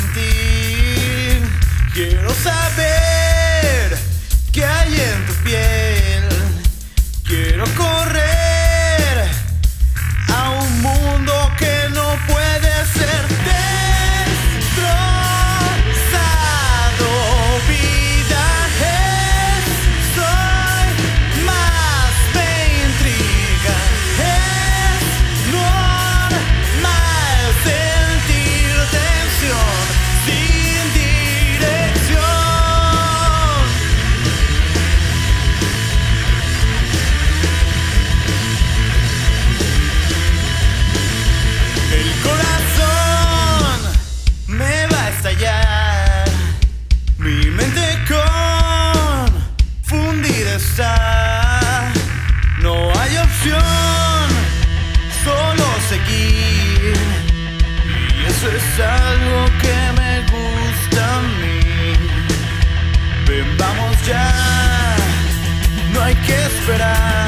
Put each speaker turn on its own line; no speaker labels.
sentir. Quiero saber. Vamos ya, no hay que esperar.